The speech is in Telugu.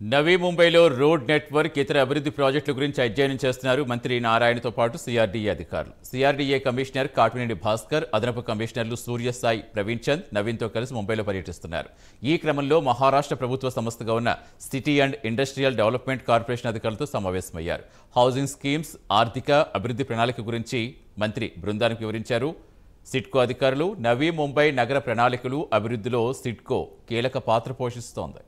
నవీ ముంబైలో రోడ్ నెట్వర్క్ ఇతర అభివృద్ధి ప్రాజెక్టుల గురించి అధ్యయనం చేస్తున్నారు మంత్రి నారాయణతో పాటు సిఆర్డీఏ అధికారులు. సిఆర్డీఏ కమిషనర్ కాటినేని భాస్కర్ అదనపు కమిషనర్లు సూర్యసాయి ప్రవీణ్ చంద్ నవీన్తో కలిసి ముంబైలో పర్యటిస్తున్నారు. ఈ క్రమంలో మహారాష్ట్ర ప్రభుత్వ సంస్థగా ఉన్న city and industrial development corporation అధికారులతో సమావేశమయ్యారు. హౌసింగ్ స్కీమ్స్ ఆర్థిక అభివృద్ధి ప్రణాళిక గురించి మంత్రి బృందానికి వివరించారు. సిట్కో అధికారులు నవీ ముంబై నగర ప్రణాళికలు అభివృద్ధిలో సిట్కో కీలక పాత్ర పోషిస్తోంది.